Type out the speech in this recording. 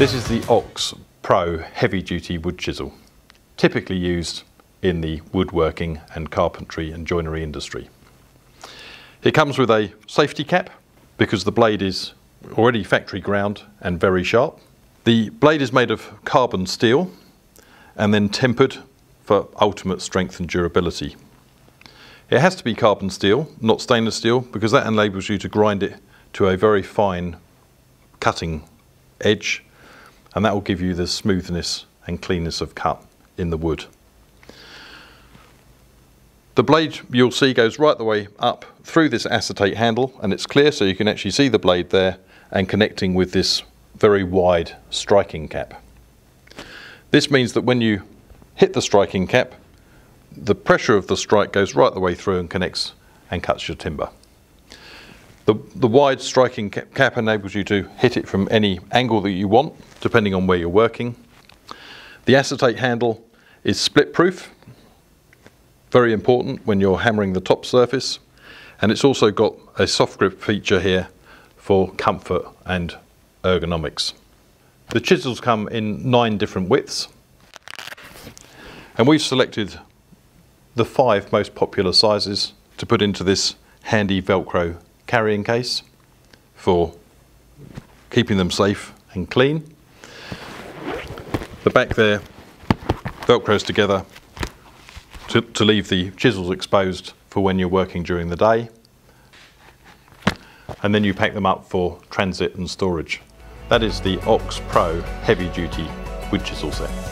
This is the Ox Pro heavy duty wood chisel, typically used in the woodworking and carpentry and joinery industry. It comes with a safety cap because the blade is already factory ground and very sharp. The blade is made of carbon steel and then tempered for ultimate strength and durability. It has to be carbon steel, not stainless steel, because that enables you to grind it to a very fine cutting edge and that will give you the smoothness and cleanness of cut in the wood. The blade you'll see goes right the way up through this acetate handle and it's clear so you can actually see the blade there and connecting with this very wide striking cap. This means that when you hit the striking cap, the pressure of the strike goes right the way through and connects and cuts your timber. The, the wide striking cap enables you to hit it from any angle that you want, depending on where you're working. The acetate handle is split proof, very important when you're hammering the top surface. And it's also got a soft grip feature here for comfort and ergonomics. The chisels come in nine different widths. And we've selected the five most popular sizes to put into this handy Velcro carrying case for keeping them safe and clean. The back there velcros together to, to leave the chisels exposed for when you're working during the day. And then you pack them up for transit and storage. That is the Ox Pro heavy duty wood chisel set.